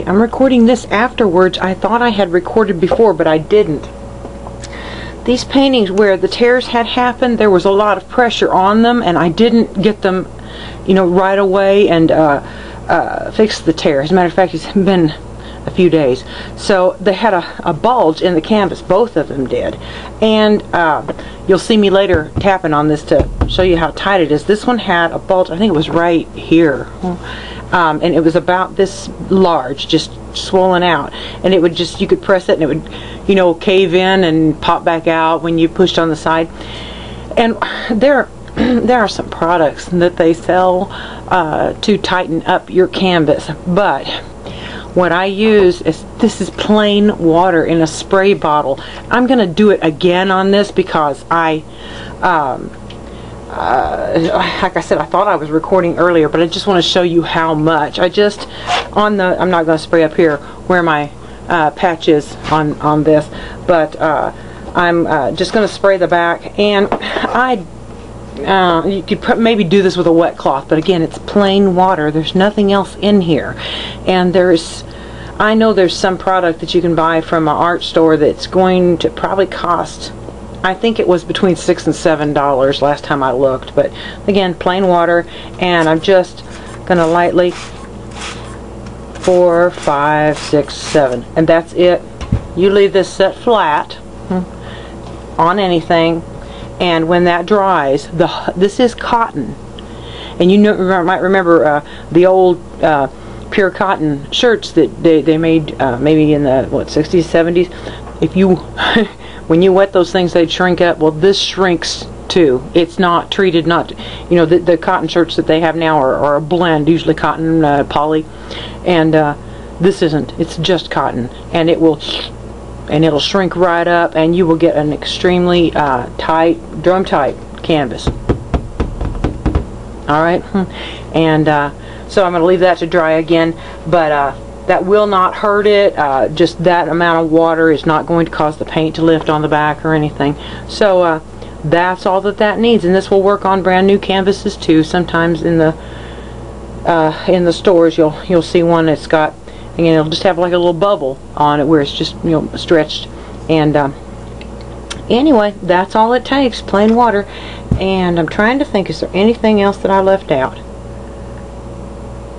I'm recording this afterwards. I thought I had recorded before, but I didn't. These paintings where the tears had happened, there was a lot of pressure on them, and I didn't get them, you know, right away and uh, uh, fix the tear. As a matter of fact, it's been a few days. So they had a, a bulge in the canvas, both of them did. And uh, you'll see me later tapping on this to show you how tight it is. This one had a bulge, I think it was right here. Um, and it was about this large, just swollen out. And it would just, you could press it and it would, you know, cave in and pop back out when you pushed on the side. And there, there are some products that they sell uh, to tighten up your canvas. But what I use is this is plain water in a spray bottle. I'm going to do it again on this because I um, uh, like I said, I thought I was recording earlier, but I just want to show you how much. I just, on the, I'm not going to spray up here where my uh, patch is on, on this, but uh, I'm uh, just going to spray the back, and I, uh, you could maybe do this with a wet cloth, but again, it's plain water. There's nothing else in here, and there's, I know there's some product that you can buy from an art store that's going to probably cost I think it was between six and seven dollars last time I looked but again plain water and I'm just gonna lightly four five six seven and that's it. You leave this set flat hmm, on anything and when that dries the this is cotton. And you know, might remember uh, the old uh, pure cotton shirts that they, they made uh, maybe in the what 60s 70s if you when you wet those things they shrink up. Well this shrinks too. It's not treated not you know the, the cotton shirts that they have now are, are a blend usually cotton uh, poly. And uh, this isn't. It's just cotton. And it will and it'll shrink right up and you will get an extremely uh, tight drum tight canvas. Alright hmm. and uh, so I'm going to leave that to dry again. But uh, that will not hurt it. Uh, just that amount of water is not going to cause the paint to lift on the back or anything. So uh, that's all that that needs. And this will work on brand new canvases too. Sometimes in the uh, in the stores you'll you'll see one that's got again it'll just have like a little bubble on it where it's just you know stretched. And um, anyway, that's all it takes. Plain water. And I'm trying to think, is there anything else that I left out?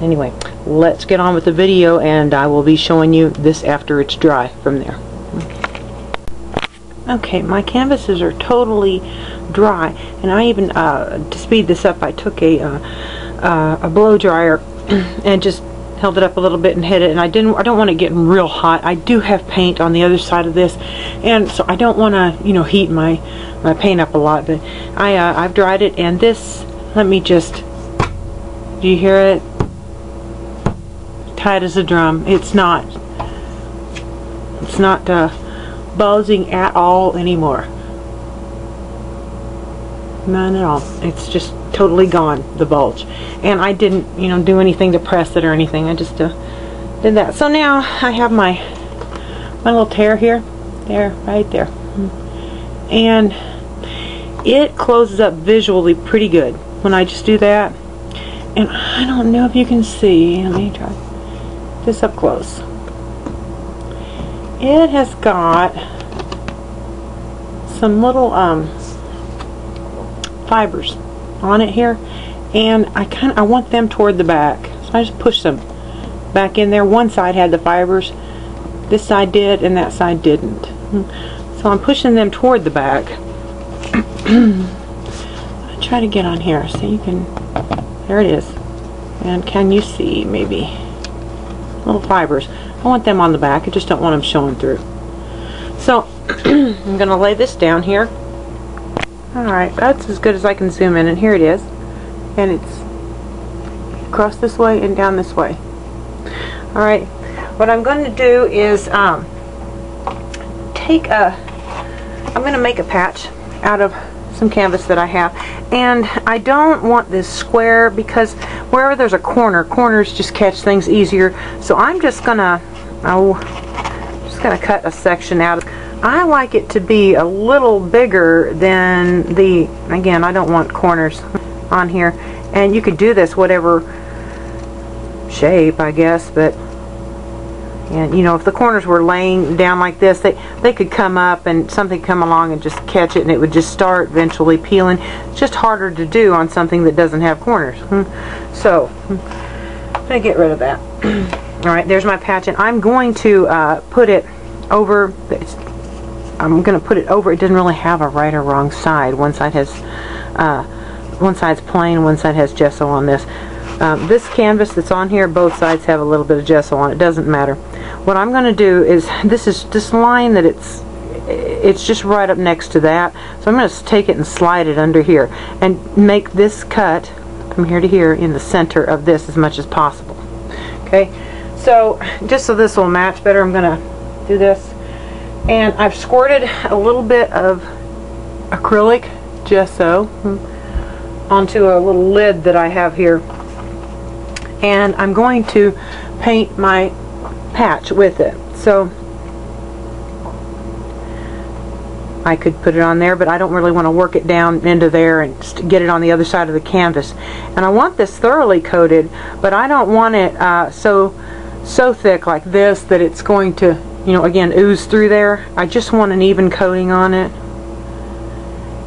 Anyway, let's get on with the video and I will be showing you this after it's dry from there. Okay, my canvases are totally dry and I even, uh, to speed this up, I took a, uh, uh, a blow dryer and just held it up a little bit and hit it and I didn't I don't want it getting real hot I do have paint on the other side of this and so I don't want to you know heat my my paint up a lot but I uh, I've dried it and this let me just do you hear it tight as a drum. It's not. It's not uh, bulging at all anymore. None at all. It's just totally gone, the bulge. And I didn't, you know, do anything to press it or anything. I just uh, did that. So now I have my my little tear here. There, right there. And it closes up visually pretty good when I just do that. And I don't know if you can see. Let me try this up close. It has got some little um, fibers on it here and I kind I want them toward the back. So I just push them back in there. One side had the fibers this side did and that side didn't. So I'm pushing them toward the back. I try to get on here so you can there it is. And can you see maybe little fibers. I want them on the back. I just don't want them showing through. So I'm going to lay this down here. Alright, that's as good as I can zoom in and here it is. And it's across this way and down this way. Alright, what I'm going to do is um, take a, I'm going to make a patch out of some canvas that I have. And I don't want this square because wherever there's a corner corners just catch things easier. So I'm just gonna oh just gonna cut a section out. I like it to be a little bigger than the again I don't want corners on here. And you could do this whatever shape I guess but And you know, if the corners were laying down like this, they they could come up and something come along and just catch it, and it would just start eventually peeling. It's just harder to do on something that doesn't have corners. Hmm. So hmm, I'm gonna get rid of that. All right, there's my patch, and I'm going to uh, put it over. I'm going to put it over. It doesn't really have a right or wrong side. One side has, uh, one side's plain, one side has gesso on this. Um, this canvas that's on here, both sides have a little bit of gesso on it. Doesn't matter. What I'm going to do is, this is this line that it's, it's just right up next to that. So I'm going to take it and slide it under here and make this cut from here to here in the center of this as much as possible. Okay, so just so this will match better, I'm going to do this and I've squirted a little bit of acrylic gesso onto a little lid that I have here and I'm going to paint my patch with it so I could put it on there but I don't really want to work it down into there and get it on the other side of the canvas and I want this thoroughly coated but I don't want it uh, so so thick like this that it's going to you know, again, ooze through there. I just want an even coating on it.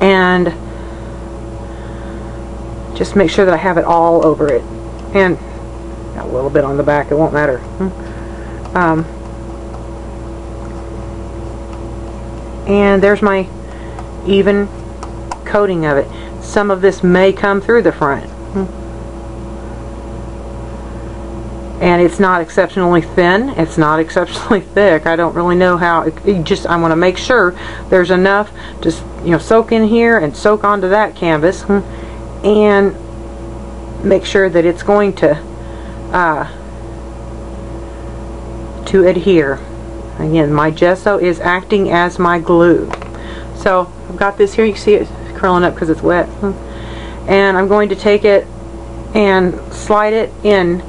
And just make sure that I have it all over it. And a little bit on the back, it won't matter. Hmm. Um, and there's my even coating of it. Some of this may come through the front. Hmm and it's not exceptionally thin it's not exceptionally thick I don't really know how it, just I want to make sure there's enough to you know soak in here and soak onto that canvas hmm, and make sure that it's going to uh, to adhere again my gesso is acting as my glue so I've got this here you see it curling up because it's wet and I'm going to take it and slide it in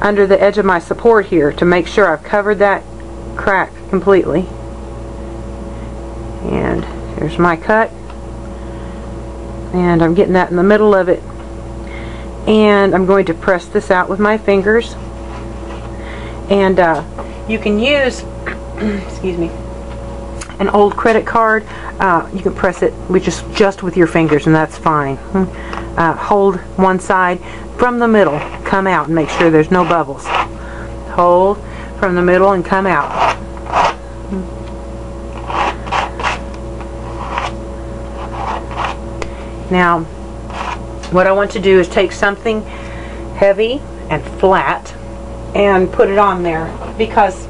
under the edge of my support here to make sure I've covered that crack completely. And here's my cut. And I'm getting that in the middle of it. And I'm going to press this out with my fingers. And uh, you can use, excuse me, an old credit card. Uh, you can press it with just, just with your fingers and that's fine. Uh, hold one side from the middle, come out and make sure there's no bubbles. Hold from the middle and come out. Now, what I want to do is take something heavy and flat and put it on there because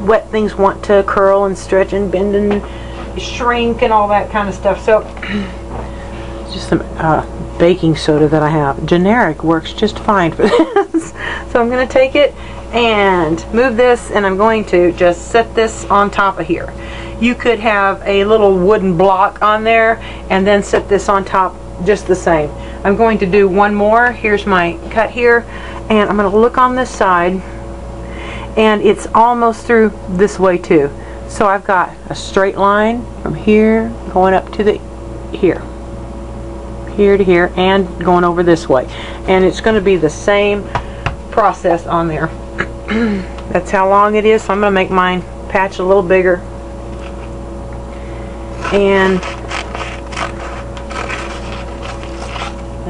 wet things want to curl and stretch and bend and shrink and all that kind of stuff. So, just some uh, baking soda that I have. Generic works just fine for this. so I'm going to take it and move this and I'm going to just set this on top of here. You could have a little wooden block on there and then set this on top just the same. I'm going to do one more. Here's my cut here and I'm going to look on this side and it's almost through this way too. So I've got a straight line from here going up to the here here to here and going over this way and it's going to be the same process on there that's how long it is so I'm going to make mine patch a little bigger and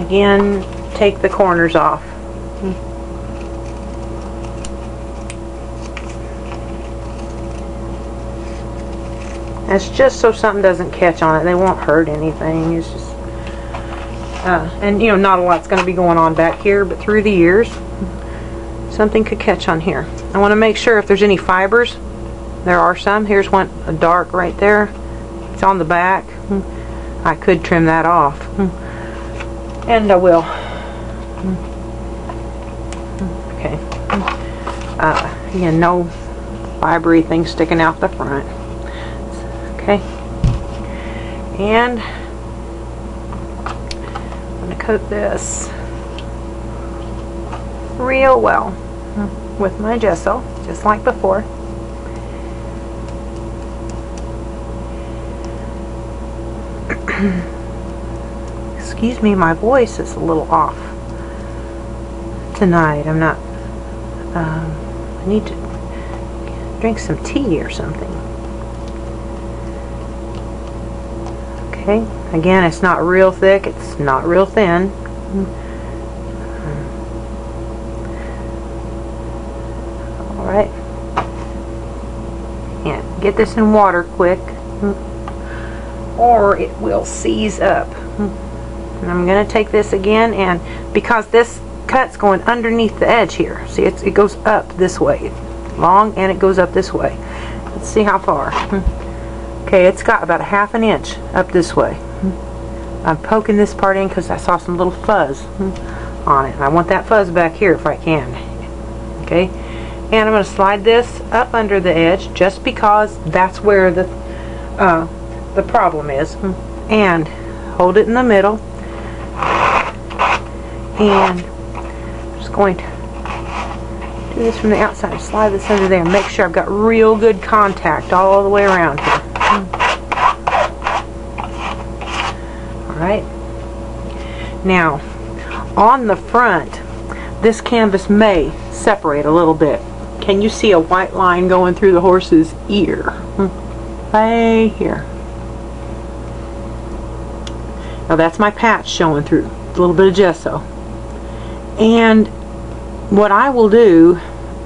again take the corners off That's just so something doesn't catch on it. They won't hurt anything. It's just uh, and you know, not a lot's going to be going on back here, but through the years, something could catch on here. I want to make sure if there's any fibers. There are some. Here's one, a dark right there. It's on the back. I could trim that off. And I will. Okay. Uh, again, no fibery thing sticking out the front. Okay. And I'm going to coat this real well with my gesso, just like before. Excuse me, my voice is a little off tonight. I'm not, um, I need to drink some tea or something. Okay, again, it's not real thick, it's not real thin. Alright. And get this in water quick or it will seize up. And I'm going to take this again and because this cut's going underneath the edge here. See, it goes up this way. Long and it goes up this way. Let's see how far. Okay, it's got about a half an inch up this way. I'm poking this part in because I saw some little fuzz on it. I want that fuzz back here if I can. Okay, and I'm going to slide this up under the edge just because that's where the uh, the problem is. And hold it in the middle. And I'm just going to do this from the outside. Slide this under there. Make sure I've got real good contact all the way around here. Alright. Now, on the front, this canvas may separate a little bit. Can you see a white line going through the horse's ear? Right here. Now that's my patch showing through. A little bit of gesso. And what I will do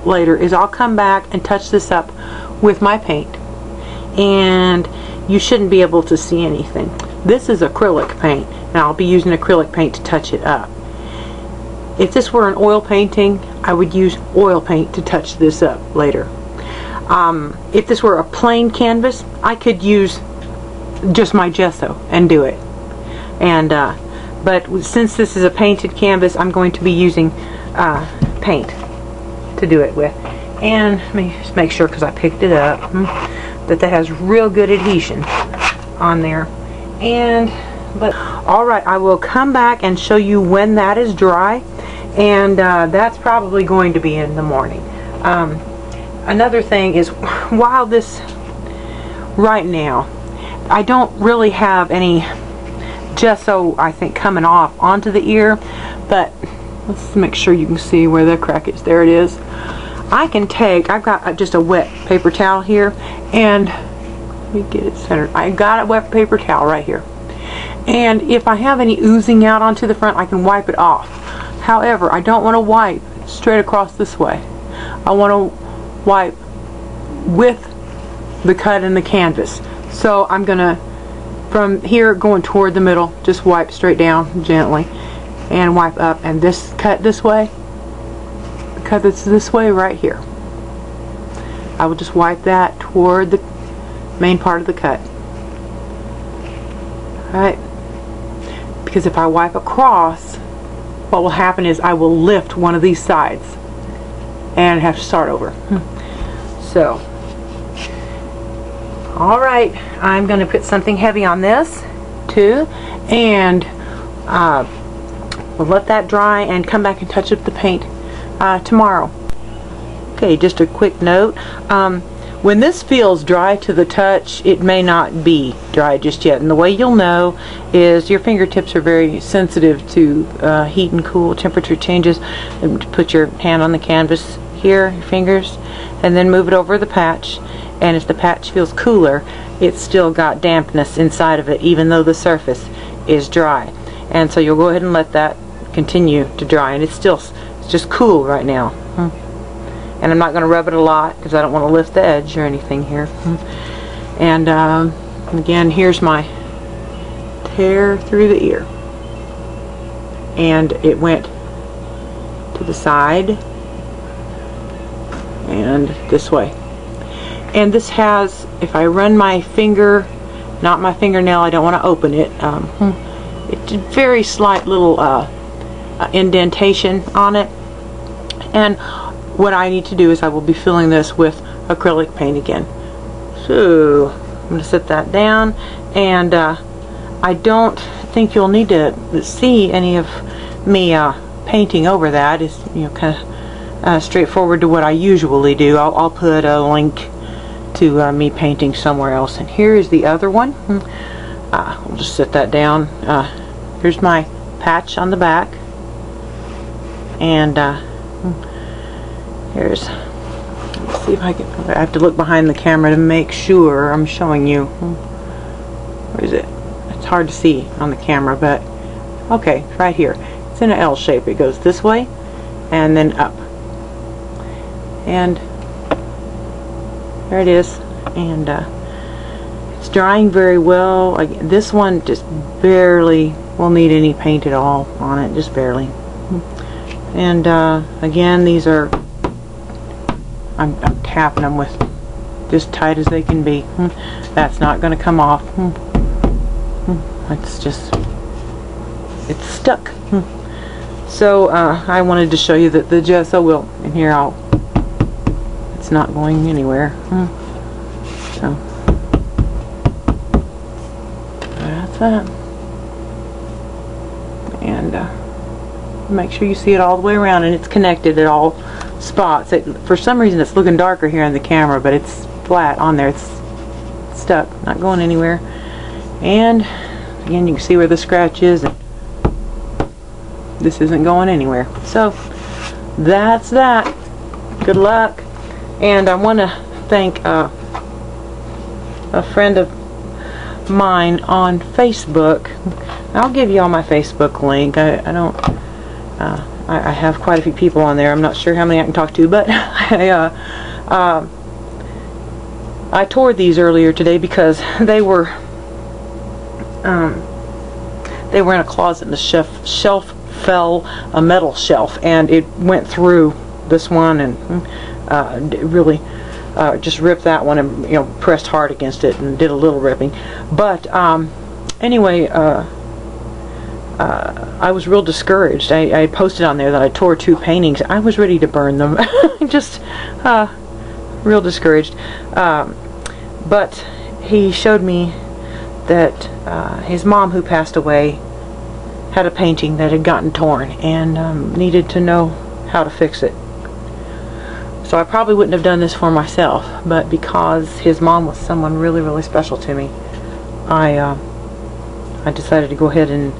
later is I'll come back and touch this up with my paint. And you shouldn't be able to see anything. This is acrylic paint, and I'll be using acrylic paint to touch it up. If this were an oil painting, I would use oil paint to touch this up later. Um, if this were a plain canvas, I could use just my gesso and do it and uh, but since this is a painted canvas I'm going to be using uh, paint to do it with. And let me just make sure because I picked it up hmm, that that has real good adhesion on there. And but alright I will come back and show you when that is dry and uh, that's probably going to be in the morning. Um, another thing is while this right now I don't really have any gesso, I think, coming off onto the ear. But let's make sure you can see where the crack is. There it is. I can take, I've got uh, just a wet paper towel here, and let me get it centered. I got a wet paper towel right here. And if I have any oozing out onto the front, I can wipe it off. However, I don't want to wipe straight across this way. I want to wipe with the cut in the canvas. So I'm going to from here going toward the middle just wipe straight down gently and wipe up. And this cut this way cut this this way right here. I will just wipe that toward the main part of the cut. Right because if I wipe across what will happen is I will lift one of these sides and have to start over. Hmm. So Alright, I'm going to put something heavy on this too and uh, we'll let that dry and come back and touch up the paint uh, tomorrow. Okay, just a quick note. Um, when this feels dry to the touch, it may not be dry just yet. And the way you'll know is your fingertips are very sensitive to uh, heat and cool, temperature changes. Put your hand on the canvas here, your fingers, and then move it over the patch and if the patch feels cooler it's still got dampness inside of it even though the surface is dry. And so you'll go ahead and let that continue to dry. And it's still it's just cool right now. Hmm. and I'm not going to rub it a lot because I don't want to lift the edge or anything here. Hmm. and um, again here's my tear through the ear. And it went to the side. And this way and this has if I run my finger not my fingernail I don't want to open it um, hmm, it's a very slight little uh, uh, indentation on it. And what I need to do is I will be filling this with acrylic paint again. So I'm going to set that down and uh, I don't think you'll need to see any of me uh, painting over that. It's you know kind of uh, straightforward to what I usually do. I'll, I'll put a link to uh, me painting somewhere else. And here is the other one. Hmm. Uh, I'll just set that down. Uh, here's my patch on the back. And uh, hmm, here's, see if I can. I have to look behind the camera to make sure I'm showing you. Where is it? It's hard to see on the camera, but okay, right here. It's in an L shape. It goes this way and then up. And there it is. And uh, it's drying very well. Like this one just barely will need any paint at all on it, just barely. And uh, again, these are I'm, I'm tapping them with just tight as they can be. That's not going to come off. It's just, it's stuck. So uh, I wanted to show you that the gesso will, and here I'll, it's not going anywhere. So, that's that. And uh, make sure you see it all the way around and it's connected at all spots. It, for some reason it's looking darker here in the camera, but it's flat on there. It's stuck, not going anywhere. And again, you can see where the scratch is. And this isn't going anywhere. So that's that. Good luck. And I want to thank uh, a friend of mine on Facebook. I'll give you all my Facebook link. I, I don't. Uh, I, I, have quite a few people on there. I'm not sure how many I can talk to, but I, uh, uh, I toured these earlier today because they were um, they were in a closet and the shelf, shelf fell a metal shelf and it went through this one and uh, really uh, just ripped that one and you know pressed hard against it and did a little ripping but um, anyway uh, uh, I was real discouraged. I, I, posted on there that I tore two paintings. I was ready to burn them. Just uh, real discouraged. Um, but he showed me that uh, his mom, who passed away, had a painting that had gotten torn and um, needed to know how to fix it. So I probably wouldn't have done this for myself, but because his mom was someone really, really special to me, I uh, I decided to go ahead and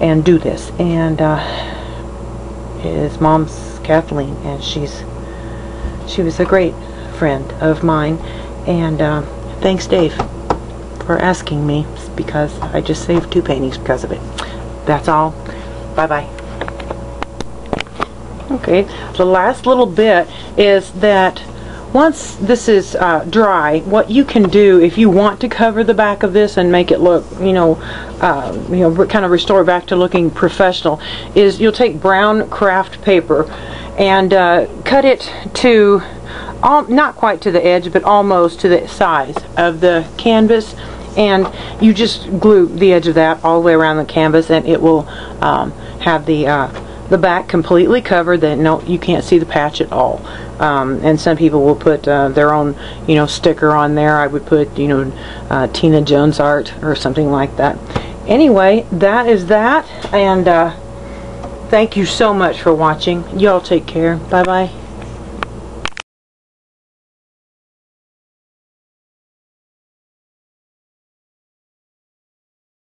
and do this. And uh, his mom's Kathleen, and she's she was a great friend of mine. And uh, thanks, Dave, for asking me because I just saved two paintings because of it. That's all. Bye bye. Okay, the last little bit is that once this is uh, dry, what you can do if you want to cover the back of this and make it look, you know, uh, you know, kind of restore back to looking professional, is you'll take brown craft paper and uh, cut it to, not quite to the edge, but almost to the size of the canvas. And you just glue the edge of that all the way around the canvas and it will um, have the uh, the back completely covered that no you can't see the patch at all. Um, and some people will put uh, their own you know sticker on there. I would put you know uh, Tina Jones art or something like that. Anyway that is that and uh, thank you so much for watching. Y'all take care. Bye bye